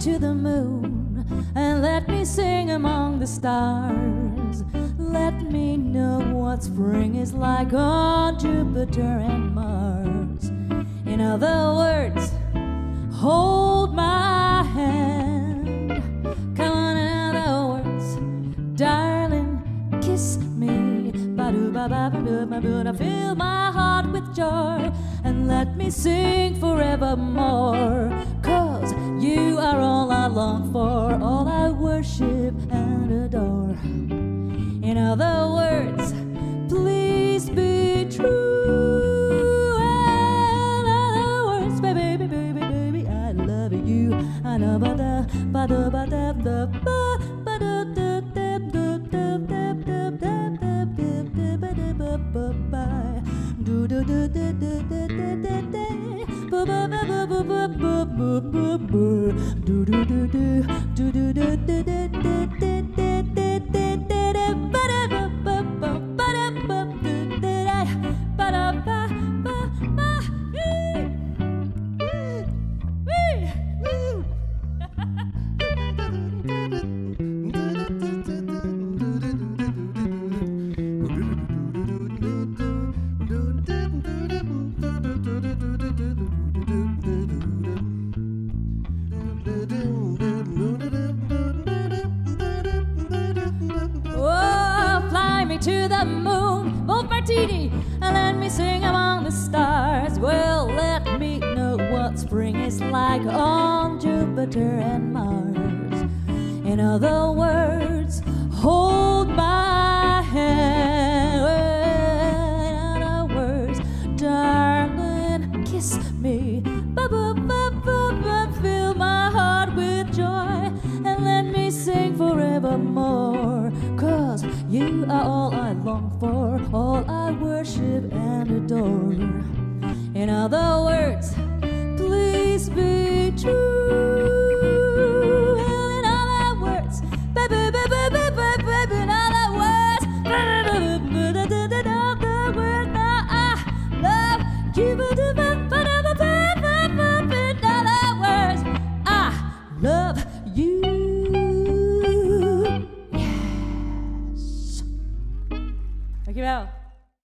to the moon and let me sing among the stars. Let me know what spring is like on Jupiter and Mars. In other words, hold my hand. Come on, in other words, darling, kiss me. Ba-do-ba-ba-ba-do-ba-do. Fill my heart with joy and let me sing forevermore. You are all I long for, all I worship and adore. In other words, please be true. In other words, baby, baby, baby, baby, I love you. I know ba da ba da ba da da ba ba da da da da da da da da da da ba da ba ba ba do do do do do do do do do ba ba ba ba ba do do do do do do. Do do do do do Oh, fly me to the moon, martini, and let me sing among the stars. Well, let me know what spring is like on Jupiter and Mars. In other words, you are all I long for, all I worship and adore. In other